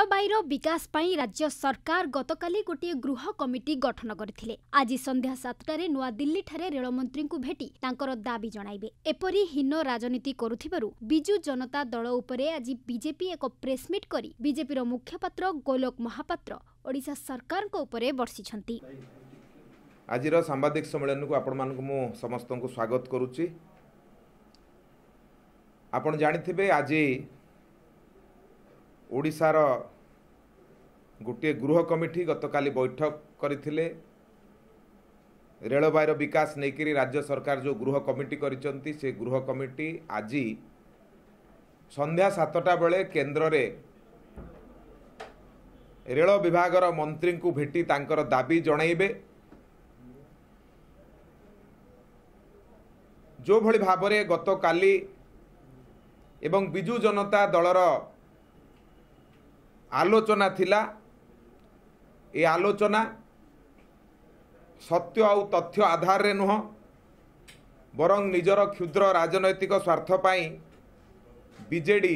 ରେଳବାଇର ବିକାଶ ପାଇଁ ରାଜ୍ୟ ସରକାର ଗତକାଲି ଗୋଟିଏ ଗୃହ କମିଟି ଗଠନ କରିଥିଲେ ଆଜି ସନ୍ଧ୍ୟା ସାତଟାରେ ନୂଆଦିଲ୍ଲୀଠାରେ ରେଳମନ୍ତ୍ରୀଙ୍କୁ ଭେଟି ତାଙ୍କର ଦାବି ଜଣାଇବେ ଏପରି ହୀନ ରାଜନୀତି କରୁଥିବାରୁ ବିଜୁ ଜନତା ଦଳ ଉପରେ ଆଜି ବିଜେପି ଏକ ପ୍ରେସମିଟ୍ କରି ବିଜେପିର ମୁଖପାତ୍ର ଗୋଲୋକ ମହାପାତ୍ର ଓଡ଼ିଶା ସରକାରଙ୍କ ଉପରେ ବର୍ଷିଛନ୍ତି। ଆଜିର ସାମ୍ବାଦିକ ସମ୍ମିଳନୀକୁ ଆପଣମାନଙ୍କୁ ମୁଁ ସମସ୍ତଙ୍କୁ ସ୍ୱାଗତ କରୁଛି। ଆପଣ ଜାଣିଥିବେ ଆଜି ଓଡ଼ିଶାର ଗୋଟିଏ ଗୃହ କମିଟି ଗତକାଲି ବୈଠକ କରିଥିଲେ। ରେଳବାଇର ବିକାଶ ନେଇକରି ରାଜ୍ୟ ସରକାର ଯେଉଁ ଗୃହ କମିଟି କରିଛନ୍ତି ସେ ଗୃହ କମିଟି ଆଜି ସନ୍ଧ୍ୟା ସାତଟା ବେଳେ କେନ୍ଦ୍ରରେ ରେଳ ବିଭାଗର ମନ୍ତ୍ରୀଙ୍କୁ ଭେଟି ତାଙ୍କର ଦାବି ଜଣାଇବେ। ଯେଉଁଭଳି ଭାବରେ ଗତକାଲି ଏବଂ ବିଜୁ ଜନତା ଦଳର ଆଲୋଚନା ଥିଲା ଏ ଆଲୋଚନା ସତ୍ୟ ଆଉ ତଥ୍ୟ ଆଧାରରେ ନୁହଁ ବରଂ ନିଜର କ୍ଷୁଦ୍ର ରାଜନୈତିକ ସ୍ୱାର୍ଥ ପାଇଁ ବିଜେଡ଼ି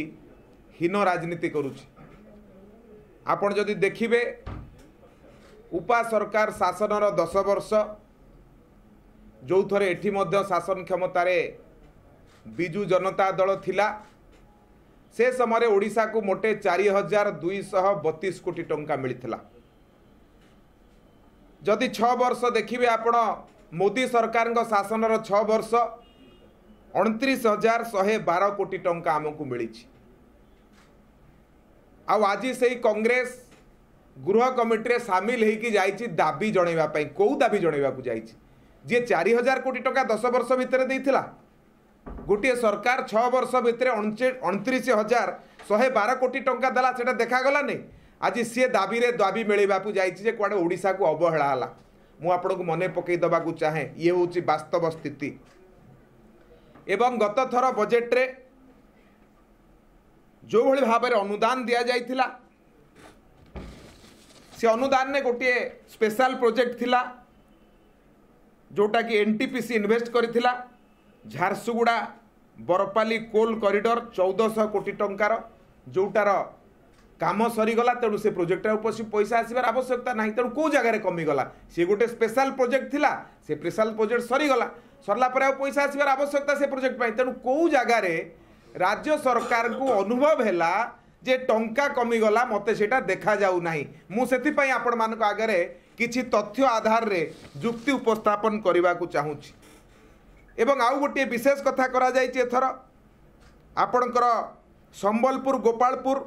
ହୀନ ରାଜନୀତି କରୁଛି। ଆପଣ ଯଦି ଦେଖିବେ ଉପା ସରକାର ଶାସନର ଦଶ ବର୍ଷ ଯେଉଁଥରେ ଏଠି ମଧ୍ୟ ଶାସନ କ୍ଷମତାରେ ବିଜୁ ଜନତା ଦଳ ଥିଲା ସେ ସମୟରେ ଓଡ଼ିଶାକୁ ମୋଟେ ଚାରି ହଜାର ଦୁଇଶହ ବତିଶ କୋଟି ଟଙ୍କା ମିଳିଥିଲା। ଯଦି ଛଅ ବର୍ଷ ଦେଖିବେ ଆପଣ ମୋଦି ସରକାରଙ୍କ ଶାସନର ଛଅ ବର୍ଷ ଅଣତିରିଶ ହଜାର ଶହେ ବାର କୋଟି ଟଙ୍କା ଆମକୁ ମିଳିଛି। ଆଉ ଆଜି ସେଇ କଂଗ୍ରେସ ଗୃହ କମିଟିରେ ସାମିଲ ହେଇକି ଯାଇଛି ଦାବି ଜଣାଇବା ପାଇଁ। କେଉଁ ଦାବି ଜଣାଇବାକୁ ଯାଇଛି? ଯିଏ ଚାରି ହଜାର କୋଟି ଟଙ୍କା ଦଶ ବର୍ଷ ଭିତରେ ଦେଇଥିଲା। ଗୋଟିଏ ସରକାର ଛଅ ବର୍ଷ ଭିତରେ ଅଣତିରିଶ ହଜାର ଶହେ ବାର କୋଟି ଟଙ୍କା ଦେଲା ସେଇଟା ଦେଖାଗଲାନି? ଆଜି ସିଏ ଦାବିରେ ଦାବି ମିଳିବାକୁ ଯାଇଛି ଯେ କୁଆଡ଼େ ଓଡ଼ିଶାକୁ ଅବହେଳା ହେଲା ମୁଁ ଆପଣଙ୍କୁ ମନେ ପକାଇ ଦେବାକୁ ଚାହେଁ ଇଏ ହେଉଛି ବାସ୍ତବ ସ୍ଥିତି ଏବଂ ଗତ ଥର ବଜେଟ୍ରେ ଯେଉଁଭଳି ଭାବରେ ଅନୁଦାନ ଦିଆଯାଇଥିଲା ସେ ଅନୁଦାନରେ ଗୋଟିଏ ସ୍ପେଶାଲ ପ୍ରୋଜେକ୍ଟ ଥିଲା ଯେଉଁଟାକି N T P C invest କରିଥିଲା ଝାରସୁଗୁଡ଼ା ବରପାଲି କୋଲ୍ କରିଡର ଚଉଦଶହ କୋଟି ଟଙ୍କାର ଯେଉଁଟାର କାମ ସରିଗଲା ତେଣୁ ସେ ପ୍ରୋଜେକ୍ଟରେ ପଇସା ଆସିବାର ଆବଶ୍ୟକତା ନାହିଁ। ତେଣୁ କେଉଁ ଜାଗାରେ କମିଗଲା? ସେ ଗୋଟେ ସ୍ପେଶାଲ ପ୍ରୋଜେକ୍ଟ ଥିଲା ସେ ସ୍ପେଶାଲ ପ୍ରୋଜେକ୍ଟ ସରିଗଲା। ସରିଲା ପରେ ଆଉ ପଇସା ଆସିବାର ଆବଶ୍ୟକତା ସେ ପ୍ରୋଜେକ୍ଟ ପାଇଁ। ତେଣୁ କେଉଁ ଜାଗାରେ ରାଜ୍ୟ ସରକାରଙ୍କୁ ଅନୁଭବ ହେଲା ଯେ ଟଙ୍କା କମିଗଲା ମୋତେ ସେଇଟା ଦେଖାଯାଉ ନାହିଁ ମୁଁ ସେଥିପାଇଁ ଆପଣମାନଙ୍କ ଆଗରେ କିଛି ତଥ୍ୟ ଆଧାରରେ ଯୁକ୍ତି ଉପସ୍ଥାପନ କରିବାକୁ ଚାହୁଁଛି। ଏବଂ ଆଉ ଗୋଟିଏ ବିଶେଷ କଥା କରାଯାଇଛି ଏଥର। ଆପଣଙ୍କର ସମ୍ବଲପୁର ଗୋପାଳପୁର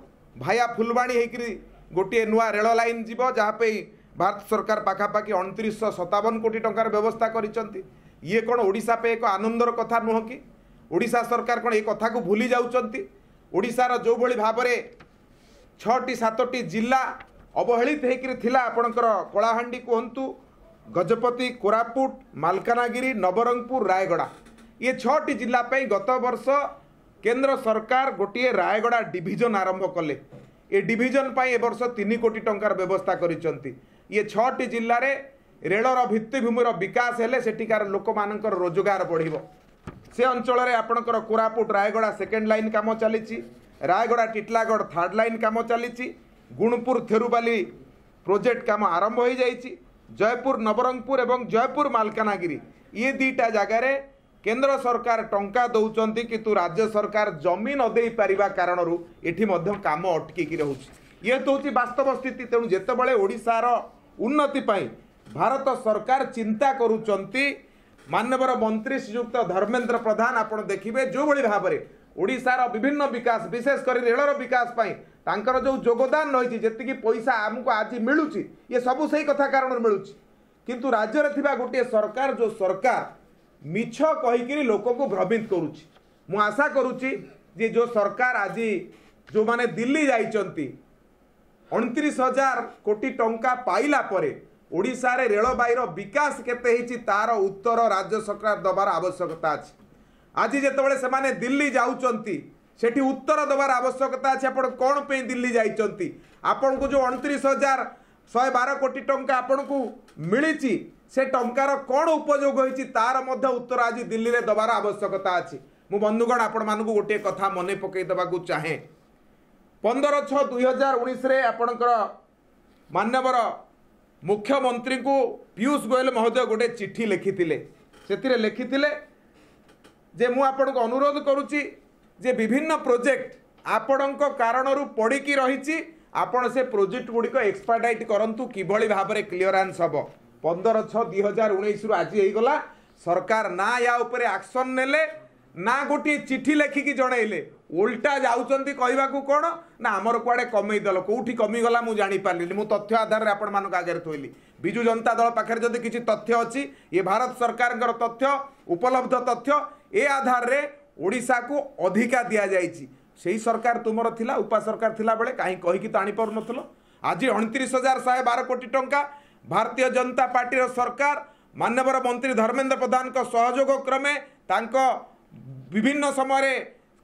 ଭାୟା ଫୁଲବାଣୀ ହେଇକରି ଗୋଟିଏ ନୂଆ ରେଳ ଲାଇନ୍ ଯିବ ଯାହା ପାଇଁ ଭାରତ ସରକାର ପାଖାପାଖି ଅଣତିରିଶଶହ ସତାବନ କୋଟି ଟଙ୍କାର ବ୍ୟବସ୍ଥା କରିଛନ୍ତି। ଇଏ କ'ଣ ଓଡ଼ିଶା ପାଇଁ ଏକ ଆନନ୍ଦର କଥା ନୁହଁ କି? ଓଡ଼ିଶା ସରକାର କ'ଣ ଏ କଥାକୁ ଭୁଲି ଯାଉଛନ୍ତି? ଓଡ଼ିଶାର ଯେଉଁଭଳି ଭାବରେ ଛଅଟି ସାତଟି ଜିଲ୍ଲା ଅବହେଳିତ ହେଇକରି ଥିଲା ଆପଣଙ୍କର କଳାହାଣ୍ଡି କୁହନ୍ତୁ ଗଜପତି କୋରାପୁଟ ମାଲକାନଗିରି ନବରଙ୍ଗପୁର ରାୟଗଡ଼ା। ଇଏ ଛଅଟି ଜିଲ୍ଲା ପାଇଁ ଗତ ବର୍ଷ କେନ୍ଦ୍ର ସରକାର ଗୋଟିଏ ରାୟଗଡ଼ା ଡିଭିଜନ ଆରମ୍ଭ କଲେ ଏ ଡିଭିଜନ ପାଇଁ ଏ ବର୍ଷ ତିନି କୋଟି ଟଙ୍କାର ବ୍ୟବସ୍ଥା କରିଛନ୍ତି ଇଏ ଛଅଟି ଜିଲ୍ଲାରେ ରେଳର ଭିତ୍ତିଭୂମିର ବିକାଶ ହେଲେ ସେଠିକାର ଲୋକମାନଙ୍କର ରୋଜଗାର ବଢ଼ିବ ସେ ଅଞ୍ଚଳରେ ଆପଣଙ୍କର କୋରାପୁଟ ରାୟଗଡ଼ା ସେକେଣ୍ଡ ଲାଇନ୍ କାମ ଚାଲିଛି ରାୟଗଡ଼ା ଟିଟଲାଗଡ଼ ଥାର୍ଡ଼ ଲାଇନ୍ କାମ ଚାଲିଛି ଗୁଣପୁର ଥେରୁବାଲି ପ୍ରୋଜେକ୍ଟ କାମ ଆରମ୍ଭ ହୋଇଯାଇଛି ଜୟପୁର ନବରଙ୍ଗପୁର ଏବଂ ଜୟପୁର ମାଲକାନଗିରି ଇଏ ଦୁଇଟା ଜାଗାରେ কেন্দ্র সরকার টঙ্কা দৌঁতি কিন্তু রাজ্য সরকার জমি নদেইপারা কারণর এটি মধ্য কাম অটকিকি রয়েছে ইয়ে তো হচ্ছে বাস্তব স্থিতি তেমন যেতবে ওড়শার উন্নতি পাই ভারত সরকার চিন্তা করুচার মানবর মন্ত্রী শ্রীযুক্ত ধর্মেন্দ্র প্রধান আপনার দেখবে যেভাবে ভাবে ওড়শার বিভিন্ন বিকাশ বিশেষ করে রেলর বিকাশ পাই তাঁকর যে যোগদান রয়েছে যেত পয়সা আমি আজ মিলুছি ইয়ে সবু সেই কথা কারণ মিলুছি কিন্তু রাজ্যের গোটিয়ে সরকার যে সরকার ମିଛ କହିକିରି ଲୋକଙ୍କୁ ଭ୍ରମିତ କରୁଛି। ମୁଁ ଆଶା କରୁଛି ଯେ ଯେଉଁ ସରକାର ଆଜି ଯେଉଁମାନେ ଦିଲ୍ଲୀ ଯାଇଛନ୍ତି ଅଣତିରିଶ ହଜାର କୋଟି ଟଙ୍କା ପାଇଲା ପରେ ଓଡ଼ିଶାରେ ରେଳବାଇର ବିକାଶ କେତେ ହେଇଛି ତାର ଉତ୍ତର ରାଜ୍ୟ ସରକାର ଦେବାର ଆବଶ୍ୟକତା ଅଛି। ଆଜି ଯେତେବେଳେ ସେମାନେ ଦିଲ୍ଲୀ ଯାଉଛନ୍ତି ସେଠି ଉତ୍ତର ଦେବାର ଆବଶ୍ୟକତା ଅଛି ଆପଣ କ'ଣ ପାଇଁ ଦିଲ୍ଲୀ ଯାଇଛନ୍ତି? ଆପଣଙ୍କୁ ଯେଉଁ ଅଣତିରିଶ ହଜାର ଶହେ ବାର କୋଟି ଟଙ୍କା ଆପଣଙ୍କୁ ମିଳିଛି ସେ ଟଙ୍କାର କ'ଣ ଉପଯୋଗ ହୋଇଛି ତାର ମଧ୍ୟ ଉତ୍ତର ଆଜି ଦିଲ୍ଲୀରେ ଦେବାର ଆବଶ୍ୟକତା ଅଛି। ମୁଁ ବନ୍ଧୁଗଣ ଆପଣମାନଙ୍କୁ ଗୋଟିଏ କଥା ମନେ ପକାଇ ଦେବାକୁ ଚାହେଁ। ପନ୍ଦର ଛଅ ଦୁଇ ହଜାର ଉଣେଇଶରେ ଆପଣଙ୍କର ମାନ୍ୟବର ମୁଖ୍ୟମନ୍ତ୍ରୀଙ୍କୁ ପୀୟୁଷ ଗୋୟଲ ମହୋଦୟ ଗୋଟେ ଚିଠି ଲେଖିଥିଲେ। ସେଥିରେ ଲେଖିଥିଲେ ଯେ ମୁଁ ଆପଣଙ୍କୁ ଅନୁରୋଧ କରୁଛି ଯେ ବିଭିନ୍ନ ପ୍ରୋଜେକ୍ଟ ଆପଣଙ୍କ କାରଣରୁ ପଡ଼ିକି ରହିଛି ଆପଣ ସେ ପ୍ରୋଜେକ୍ଟ ଗୁଡ଼ିକ ଏକ୍ସପାର୍ଟାଇଟ୍ କରନ୍ତୁ କିଭଳି ଭାବରେ କ୍ଲିୟରାନ୍ସ ହେବ? ପନ୍ଦର ଛଅ ଦୁଇ ହଜାର ଉଣେଇଶରୁ ଆଜି ହେଇଗଲା। ସରକାର ନା ୟା ଉପରେ ଆକ୍ସନ୍ ନେଲେ ନା ଗୋଟିଏ ଚିଠି ଲେଖିକି ଜଣେଇଲେ। ଓଲଟା ଯାଉଛନ୍ତି କହିବାକୁ କ'ଣ? ନା ଆମର କୁଆଡ଼େ କମେଇଦେଲ କେଉଁଠି କମିଗଲା ମୁଁ ଜାଣିପାରିଲିନି। ମୁଁ ତଥ୍ୟ ଆଧାରରେ ଆପଣମାନଙ୍କ ଆଗରେ ଥୋଇଲି। ବିଜୁ ଜନତା ଦଳ ପାଖରେ ଯଦି କିଛି ତଥ୍ୟ ଅଛି ଇଏ ଭାରତ ସରକାରଙ୍କର ତଥ୍ୟ ଉପଲବ୍ଧ ତଥ୍ୟ ଏ ଆଧାରରେ ଓଡ଼ିଶାକୁ ଅଧିକା ଦିଆଯାଇଛି। ସେଇ ସରକାର ତୁମର ଥିଲା ଉପା ସରକାର ଥିଲାବେଳେ କାହିଁ କହିକି ତ ଆଣିପାରୁନଥିଲ ଆଜି ଅଣତିରିଶ ହଜାର ଶହେ ବାର କୋଟି ଟଙ୍କା ଭାରତୀୟ ଜନତା ପାର୍ଟିର ସରକାର ମାନ୍ୟବର ମନ୍ତ୍ରୀ ଧର୍ମେନ୍ଦ୍ର ପ୍ରଧାନଙ୍କ ସହଯୋଗ କ୍ରମେ ତାଙ୍କ ବିଭିନ୍ନ ସମୟରେ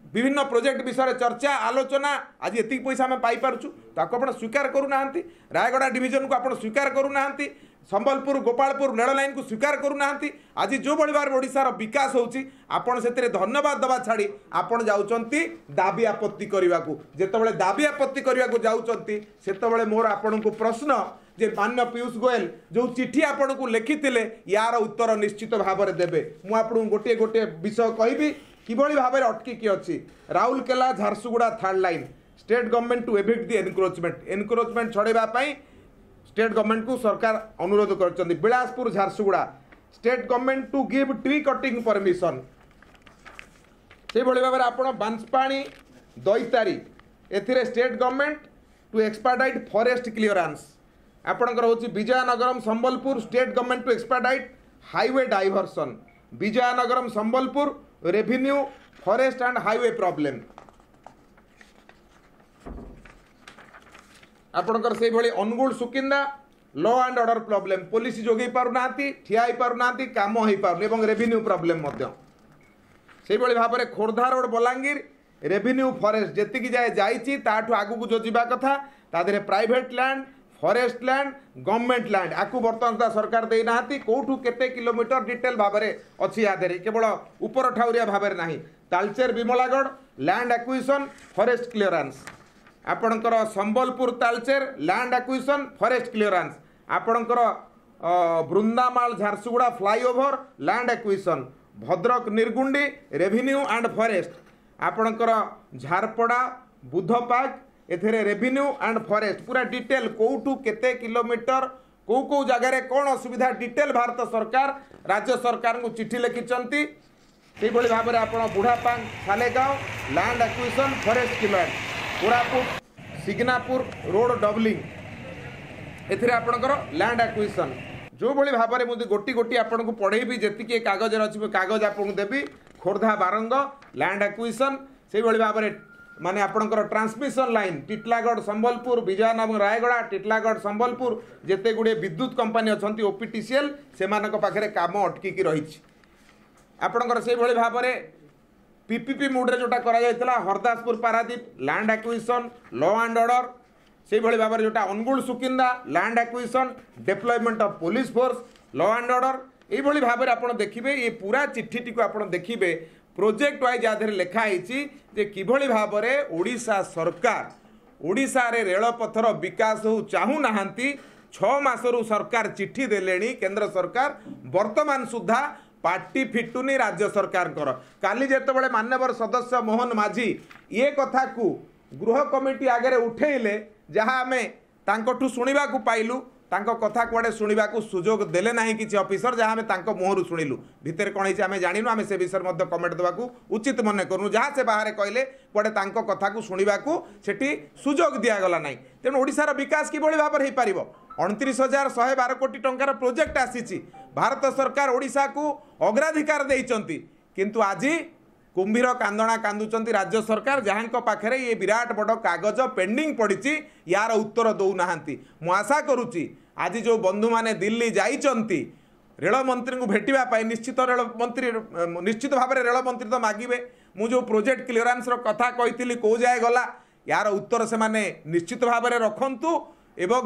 ବିଭିନ୍ନ ପ୍ରୋଜେକ୍ଟ ବିଷୟରେ ଚର୍ଚ୍ଚା ଆଲୋଚନା ଆଜି ଏତିକି ପଇସା ଆମେ ପାଇପାରୁଛୁ ତାକୁ ଆପଣ ସ୍ୱୀକାର କରୁନାହାନ୍ତି ରାୟଗଡ଼ା ଡିଭିଜନକୁ ଆପଣ ସ୍ୱୀକାର କରୁନାହାନ୍ତି ସମ୍ବଲପୁର ଗୋପାଳପୁର ରେଳ ଲାଇନକୁ ସ୍ୱୀକାର କରୁନାହାନ୍ତି ଆଜି ଯେଉଁଭଳି ଭାବରେ ଓଡ଼ିଶାର ବିକାଶ ହେଉଛି ଆପଣ ସେଥିରେ ଧନ୍ୟବାଦ ଦେବା ଛାଡ଼ି ଆପଣ ଯାଉଛନ୍ତି ଦାବି ଆପତ୍ତି କରିବାକୁ ଯେତେବେଳେ ଦାବି ଆପତ୍ତି କରିବାକୁ ଯାଉଛନ୍ତି ସେତେବେଳେ ମୋର ଆପଣଙ୍କୁ ପ୍ରଶ୍ନ ଯେ ମାନ୍ୟ ପୀୟୁଷ ଗୋୟଲ ଯେଉଁ ଚିଠି ଆପଣଙ୍କୁ ଲେଖିଥିଲେ ୟାର ଉତ୍ତର ନିଶ୍ଚିତ ଭାବରେ ଦେବେ ମୁଁ ଆପଣଙ୍କୁ ଗୋଟିଏ ଗୋଟିଏ ବିଷୟ କହିବି କିଭଳି ଭାବରେ ଅଟକିକି ଅଛି Rourkela Jharsuguda third line state government to evict the encroachment encroachment ଛଡ଼େଇବା ପାଇଁ ଷ୍ଟେଟ୍ ଗଭର୍ଣ୍ଣମେଣ୍ଟକୁ ସରକାର ଅନୁରୋଧ କରିଛନ୍ତି Bilaspur Jharsuguda state government to give tree cutting permission ସେଇଭଳି ଭାବରେ ଆପଣ ବାଂଶପାଣି ଦଇତାରି ଏଥିରେ state government to expedite forest clearance ଆପଣଙ୍କର ହେଉଛି Vizianagaram Sambalpur state government to expedite highway diversion Vizianagaram Sambalpur revenue forest and highway problem ଆପଣଙ୍କର ସେଇଭଳି Angul Sukinda law and order problem police ଯୋଗାଇ ପାରୁନାହାନ୍ତି ଠିଆ ହେଇପାରୁନାହାନ୍ତି କାମ ହେଇପାରୁନି ଏବଂ ରେଭିନ୍ୟୁ ପ୍ରୋବ୍ଲେମ୍ ମଧ୍ୟ। ସେଇଭଳି ଭାବରେ Khordha road Balangir revenue forest ଯେତିକି ଯାଏ ଯାଇଛି ତାଠୁ ଆଗକୁ ଯେଉଁ ଯିବା କଥା ତା ଦେହରେ private land forest land government land ଆକୁ ବର୍ତ୍ତମାନ ସୁଦ୍ଧା ସରକାର ଦେଇନାହାନ୍ତି। କେଉଁଠୁ କେତେ କିଲୋମିଟର ଡିଟେଲ ଭାବରେ ଅଛି ୟା ଦେହରେ? କେବଳ ଉପର ଠାଉରିଆ ଭାବରେ ନାହିଁ। Talcher Bimlagarh land acquisition forest clearance ଆପଣଙ୍କର Sambalpur Talcher land acquisition forest clearance ଆପଣଙ୍କର ଅ, Brundamal Jharsuguda flyover land acquisition Bhadrak Nergundi revenue and forest ଆପଣଙ୍କର ଝାରପଡ଼ା ବୁଧପାକ ଏଥିରେ ରେଭିନ୍ୟୁ ଆଣ୍ଡ ଫରେଷ୍ଟ ପୁରା ଡିଟେଲ କେଉଁଠୁ କେତେ କିଲୋମିଟର କେଉଁ କେଉଁ ଜାଗାରେ କ'ଣ ଅସୁବିଧା ଡିଟେଲ ଭାରତ ସରକାର ରାଜ୍ୟ ସରକାରଙ୍କୁ ଚିଠି ଲେଖିଛନ୍ତି ସେଇଭଳି ଭାବରେ ଆପଣ Budhapang Salegaon land acquisition forest killer Koraput Singapur road doubling ଏଥିରେ ଆପଣଙ୍କର ଲ୍ୟାଣ୍ଡ ଆକ୍ୱିଜିସନ୍ ଯେଉଁଭଳି ଭାବରେ ମୁଁ ଯଦି ଗୋଟି ଗୋଟି ଆପଣଙ୍କୁ ପଢ଼େଇବି ଯେତିକି ଏ କାଗଜରେ ଅଛି ମୁଁ କାଗଜ ଆପଣଙ୍କୁ ଦେବି। ଖୋର୍ଦ୍ଧା ବାରଙ୍ଗ ଲ୍ୟାଣ୍ଡ ଆକ୍ୱିଜିସନ୍ ସେଇଭଳି ଭାବରେ ମାନେ ଆପଣଙ୍କର ଟ୍ରାନ୍ସମିଶନ ଲାଇନ୍ ଟିଟଲାଗଡ଼ ସମ୍ବଲପୁର ବିଜୟନଗର ରାୟଗଡ଼ା ଟିଟଲାଗଡ଼ ସମ୍ବଲପୁର ଯେତେ ଗୁଡ଼ିଏ ବିଦ୍ୟୁତ କମ୍ପାନୀ ଅଛନ୍ତି ଓପିଟିସିଏଲ୍ ସେମାନଙ୍କ ପାଖରେ କାମ ଅଟକିକି ରହିଛି ଆପଣଙ୍କର ସେଇଭଳି ଭାବରେ ପିପିପି ମୁଡ଼ରେ ଯେଉଁଟା କରାଯାଇଥିଲା Haridaspur Paradip land acquisition law and order ସେଇଭଳି ଭାବରେ ଯେଉଁଟା Angul Sukinda land acquisition deployment of police force law and order ଏଇଭଳି ଭାବରେ ଆପଣ ଦେଖିବେ ଏ ପୁରା ଚିଠିଟିକୁ ଆପଣ ଦେଖିବେ ପ୍ରୋଜେକ୍ଟ ୱାଇଜ୍ ଦେହରେ ଲେଖା ହେଇଛି ଯେ କିଭଳି ଭାବରେ ଓଡ଼ିଶା ସରକାର ଓଡ଼ିଶାରେ ରେଳପଥର ବିକାଶ ହେଉ ଚାହୁଁନାହାନ୍ତି ଛଅ ମାସରୁ ସରକାର ଚିଠି ଦେଲେଣି କେନ୍ଦ୍ର ସରକାର ବର୍ତ୍ତମାନ ସୁଦ୍ଧା ପାର୍ଟି ଫିଟୁନି ରାଜ୍ୟ ସରକାରଙ୍କର। କାଲି ଯେତେବେଳେ ମାନ୍ୟବର ସଦସ୍ୟ ମୋହନ ମାଝୀ ଏ କଥାକୁ ଗୃହ କମିଟି ଆଗରେ ଉଠେଇଲେ ଯାହା ଆମେ ତାଙ୍କଠୁ ଶୁଣିବାକୁ ପାଇଲୁ ତାଙ୍କ କଥା କୁଆଡ଼େ ଶୁଣିବାକୁ ସୁଯୋଗ ଦେଲେ ନାହିଁ କିଛି ଅଫିସର ଯାହା ଆମେ ତାଙ୍କ ମୁହଁରୁ ଶୁଣିଲୁ ଭିତରେ କ'ଣ ହେଇଛି ଆମେ ଜାଣିନୁ ଆମେ ସେ ବିଷୟରେ ମଧ୍ୟ କମେଣ୍ଟ ଦେବାକୁ ଉଚିତ ମନେ କରୁନୁ ଯାହା ସେ ବାହାରେ କହିଲେ କୁଆଡ଼େ ତାଙ୍କ କଥାକୁ ଶୁଣିବାକୁ ସେଠି ସୁଯୋଗ ଦିଆଗଲା ନାହିଁ ତେଣୁ ଓଡ଼ିଶାର ବିକାଶ କିଭଳି ଭାବରେ ହେଇପାରିବ ଅଣତିରିଶ ହଜାର ଶହେ ବାର କୋଟି ଟଙ୍କାର ପ୍ରୋଜେକ୍ଟ ଆସିଛି ଭାରତ ସରକାର ଓଡ଼ିଶାକୁ ଅଗ୍ରାଧିକାର ଦେଇଛନ୍ତି କିନ୍ତୁ ଆଜି କୁମ୍ଭୀର କାନ୍ଦଣା କାନ୍ଦୁଛନ୍ତି ରାଜ୍ୟ ସରକାର ଯାହାଙ୍କ ପାଖରେ ଏ ବିରାଟ ବଡ଼ କାଗଜ ପେଣ୍ଡିଂ ପଡ଼ିଛି ୟାର ଉତ୍ତର ଦେଉନାହାନ୍ତି ମୁଁ ଆଶା କରୁଛି ଆଜି ଯେଉଁ ବନ୍ଧୁମାନେ ଦିଲ୍ଲୀ ଯାଇଛନ୍ତି ରେଳମନ୍ତ୍ରୀଙ୍କୁ ଭେଟିବା ପାଇଁ ନିଶ୍ଚିତ ରେଳମନ୍ତ୍ରୀ ନିଶ୍ଚିତ ଭାବରେ ରେଳମନ୍ତ୍ରୀ ତ ମାଗିବେ। ମୁଁ ଯେଉଁ ପ୍ରୋଜେକ୍ଟ କ୍ଲିୟରାନ୍ସର କଥା କହିଥିଲି କେଉଁ ଯାଏ ଗଲା ୟାର ଉତ୍ତର ସେମାନେ ନିଶ୍ଚିତ ଭାବରେ ରଖନ୍ତୁ ଏବଂ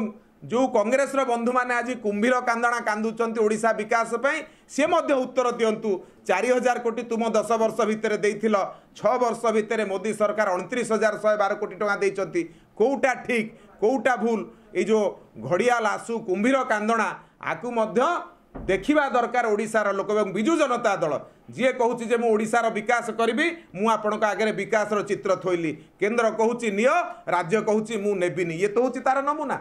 ଯେଉଁ କଂଗ୍ରେସର ବନ୍ଧୁମାନେ ଆଜି କୁମ୍ଭୀର କାନ୍ଦଣା କାନ୍ଦୁଛନ୍ତି ଓଡ଼ିଶା ବିକାଶ ପାଇଁ ସିଏ ମଧ୍ୟ ଉତ୍ତର ଦିଅନ୍ତୁ। ଚାରି ହଜାର କୋଟି ତୁମ ଦଶ ବର୍ଷ ଭିତରେ ଦେଇଥିଲ ଛଅ ବର୍ଷ ଭିତରେ ମୋଦି ସରକାର ଅଣତିରିଶ ହଜାର ଶହେ ବାର କୋଟି ଟଙ୍କା ଦେଇଛନ୍ତି କେଉଁଟା ଠିକ୍ କେଉଁଟା ଭୁଲ? ଏଇ ଯେଉଁ ଘଡ଼ିଆ ଲାସୁ କୁମ୍ଭୀର କାନ୍ଦଣା ଆକୁ ମଧ୍ୟ ଦେଖିବା ଦରକାର ଓଡ଼ିଶାର ଲୋକ ଏବଂ ବିଜୁ ଜନତା ଦଳ। ଯିଏ କହୁଛି ଯେ ମୁଁ ଓଡ଼ିଶାର ବିକାଶ କରିବି ମୁଁ ଆପଣଙ୍କ ଆଗରେ ବିକାଶର ଚିତ୍ର ଥୋଇଲି। କେନ୍ଦ୍ର କହୁଛି ନିଅ ରାଜ୍ୟ କହୁଛି ମୁଁ ନେବିନି। ଇଏ ତ ହେଉଛି ତାର ନମୁନା।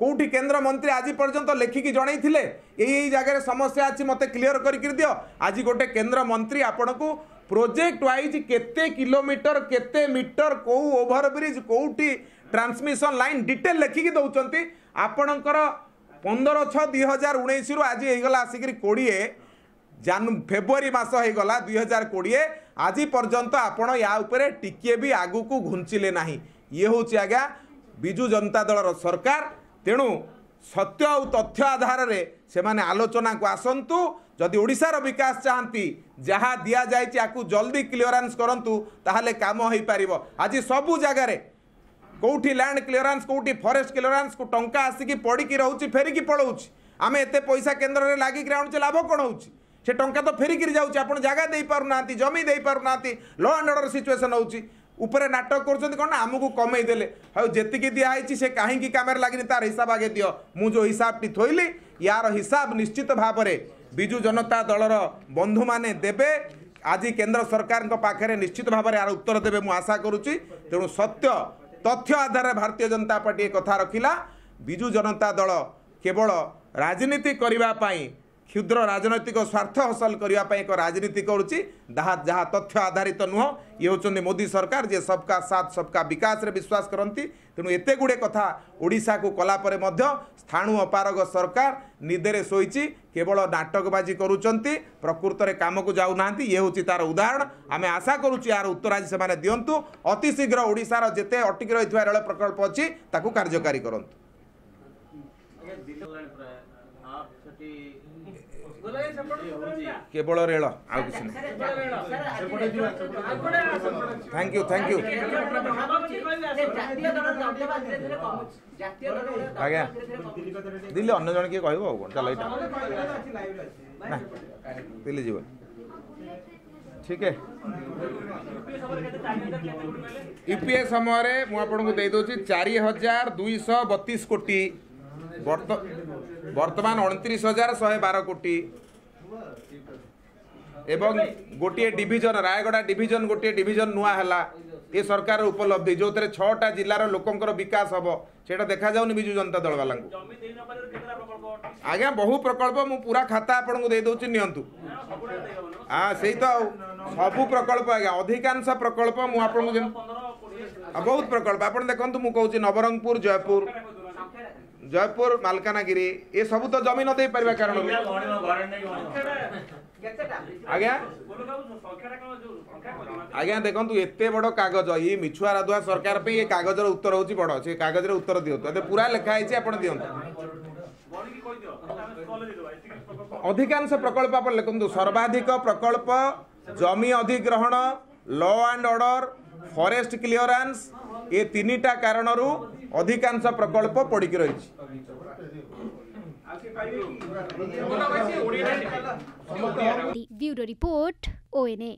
କେଉଁଠି କେନ୍ଦ୍ରମନ୍ତ୍ରୀ ଆଜି ପର୍ଯ୍ୟନ୍ତ ଲେଖିକି ଜଣାଇଥିଲେ ଏଇ ଏଇ ଜାଗାରେ ସମସ୍ୟା ଅଛି ମୋତେ କ୍ଲିଅର କରିକି ଦିଅ। ଆଜି ଗୋଟେ କେନ୍ଦ୍ରମନ୍ତ୍ରୀ ଆପଣଙ୍କୁ ପ୍ରୋଜେକ୍ଟ ୱାଇଜ୍ କେତେ କିଲୋମିଟର କେତେ ମିଟର କେଉଁ ଓଭରବ୍ରିଜ୍ କେଉଁଠି ଟ୍ରାନ୍ସମିସନ୍ ଲାଇନ୍ ଡିଟେଲ୍ ଲେଖିକି ଦେଉଛନ୍ତି। ଆପଣଙ୍କର ପନ୍ଦର ଛଅ ଦୁଇ ହଜାର ଉଣେଇଶରୁ ଆଜି ହେଇଗଲା ଆସିକିରି କୋଡ଼ିଏ। ଜାନୁ ଫେବୃଆରୀ ମାସ ହେଇଗଲା ଦୁଇ ହଜାର କୋଡ଼ିଏ। ଆଜି ପର୍ଯ୍ୟନ୍ତ ଆପଣ ୟା ଉପରେ ଟିକିଏ ବି ଆଗକୁ ଘୁଞ୍ଚିଲେ ନାହିଁ। ଇଏ ହେଉଛି ଆଜ୍ଞା ବିଜୁ ଜନତା ଦଳର ସରକାର। ତେଣୁ ସତ୍ୟ ଆଉ ତଥ୍ୟ ଆଧାରରେ ସେମାନେ ଆଲୋଚନାକୁ ଆସନ୍ତୁ। ଯଦି ଓଡ଼ିଶାର ବିକାଶ ଚାହାନ୍ତି ଯାହା ଦିଆଯାଇଛି ଆକୁ ଜଲ୍ଦି କ୍ଲିୟରାନ୍ସ କରନ୍ତୁ ତାହେଲେ କାମ ହୋଇପାରିବ। ଆଜି ସବୁ ଜାଗାରେ କେଉଁଠି ଲ୍ୟାଣ୍ଡ କ୍ଲିୟରାନ୍ସ କେଉଁଠି ଫରେଷ୍ଟ କ୍ଲିୟରାନ୍ସକୁ ଟଙ୍କା ଆସିକି ପଡ଼ିକି ରହୁଛି ଫେରିକି ପଳାଉଛି ଆମେ ଏତେ ପଇସା କେନ୍ଦ୍ରରେ ଲାଗିକି ଆଣୁଛେ ଲାଭ କ'ଣ ହେଉଛି ସେ ଟଙ୍କା ତ ଫେରିକିରି ଯାଉଛି ଆପଣ ଜାଗା ଦେଇପାରୁନାହାନ୍ତି ଜମି ଦେଇପାରୁନାହାନ୍ତି ଲ ଆଣ୍ଡ ଅର୍ଡ଼ର ସିଚୁଏସନ୍ ହେଉଛି ଉପରେ ନାଟକ କରୁଛନ୍ତି କ'ଣ ନା ଆମକୁ କମେଇ ଦେଲେ ଆଉ ଯେତିକି ଦିଆହେଇଛି ସେ କାହିଁକି କାମରେ ଲାଗିନି ତାର ହିସାବ ଆଗେ ଦିଅ ମୁଁ ଯେଉଁ ହିସାବଟି ଥୋଇଲି ୟାର ହିସାବ ନିଶ୍ଚିତ ଭାବରେ ବିଜୁ ଜନତା ଦଳର ବନ୍ଧୁମାନେ ଦେବେ ଆଜି କେନ୍ଦ୍ର ସରକାରଙ୍କ ପାଖରେ ନିଶ୍ଚିତ ଭାବରେ ଏହାର ଉତ୍ତର ଦେବେ ମୁଁ ଆଶା କରୁଛି ତେଣୁ ସତ୍ୟ ତଥ୍ୟ ଆଧାରରେ ଭାରତୀୟ ଜନତା ପାର୍ଟି ଏ କଥା ରଖିଲା ବିଜୁ ଜନତା ଦଳ କେବଳ ରାଜନୀତି କରିବା ପାଇଁ କ୍ଷୁଦ୍ର ରାଜନୈତିକ ସ୍ୱାର୍ଥ ହାସଲ କରିବା ପାଇଁ ଏକ ରାଜନୀତି କରୁଛି। ଯାହା ଯାହା ତଥ୍ୟ ଆଧାରିତ ନୁହଁ। ଇଏ ହେଉଛନ୍ତି ମୋଦି ସରକାର ଯିଏ ସବକା ସାଥ ସବକା ବିକାଶରେ ବିଶ୍ୱାସ କରନ୍ତି। ତେଣୁ ଏତେ ଗୁଡ଼ିଏ କଥା ଓଡ଼ିଶାକୁ କଲା ପରେ ମଧ୍ୟ ସ୍ଥାଣୁ ଅପାରଗ ସରକାର ନିଦେରେ ଶୋଇଛି। କେବଳ ନାଟକବାଜି କରୁଛନ୍ତି ପ୍ରକୃତରେ କାମକୁ ଯାଉନାହାନ୍ତି। ଇଏ ହେଉଛି ତା'ର ଉଦାହରଣ। ଆମେ ଆଶା କରୁଛୁ ଏହାର ଉତ୍ତର ଆଜି ସେମାନେ ଦିଅନ୍ତୁ। ଅତି ଶୀଘ୍ର ଓଡ଼ିଶାର ଯେତେ ଅଟକି ରହିଥିବା ରେଳ ପ୍ରକଳ୍ପ ଅଛି ତାକୁ କାର୍ଯ୍ୟକାରୀ କରନ୍ତୁ। କେବଳ ରେଳ ଆଉ କିଛି ନାହିଁ ଥ୍ୟାଙ୍କ ୟୁ ଥ୍ୟାଙ୍କ ୟୁ ଆଜ୍ଞା ଦିଲ୍ଲୀ ଅନ୍ୟ ଜଣେ କିଏ କହିବ ଆଉ କ'ଣ ଚାଲ ଏଇଟା ନା ଦିଲ୍ଲୀ ଯିବ ଠିକ ୟୁପିଏ ସମୟରେ ମୁଁ ଆପଣଙ୍କୁ ଦେଇଦେଉଛି ଚାରି ହଜାର ଦୁଇଶହ ବତିଶ କୋଟି বর্তমান অণত্রিশ হাজার শহে বার কোটি। এবং গোটিয়ে ডিভিজন রায়গড়া ডিভিজন গোটিয়ে ডিভিজন নূয়া হেলা এ সরকার উপলব্ধি যেতে ছটা জেলার লোকঙ্কর বিকাশ হব সেটা দেখা যাওনি বিজু জনতা দল বালা আজ্ঞা বহু প্রকল্প মু পুরা খাতা আপনার দিয়ে দেছি নিয়ন্তু হ্যাঁ সেই তো সবু প্রকল্প আজ্ঞা অধিকাংশ প্রকল্প মু আপনার বহুত প্রকল্প আপনার দেখুন মু কৌছি নবরঙ্গপুর জয়পুর ଜୟପୁର ମାଲକାନଗିରି ଏ ସବୁ ତ ଜମି ନ ଦେଇପାରିବା କାରଣ। ଆଜ୍ଞା? ଦେଖନ୍ତୁ ଏତେ ବଡ଼ କାଗଜ ଇଏ ମିଛୁଆ ରାଧୁଆ ସରକାର ପାଇଁ ଏ କାଗଜର ଉତ୍ତର ହେଉଛି ବଡ଼ ସେ କାଗଜରେ ଉତ୍ତର ଦିଅନ୍ତୁ। ଏତେ ପୁରା ଲେଖା ହେଇଛି ଆପଣ ଦିଅନ୍ତୁ। ଅଧିକାଂଶ ପ୍ରକଳ୍ପ ଆପଣ ଲେଖନ୍ତୁ ସର୍ବାଧିକ ପ୍ରକଳ୍ପ ଜମି ଅଧିଗ୍ରହଣ law and order forest clearance ଏ ତିନିଟା କାରଣରୁ ଅଧିକାଂଶ ପ୍ରକଳ୍ପ ପଡ଼ିକି ରହିଛି। Bureau report ଓଏନ୍ଏ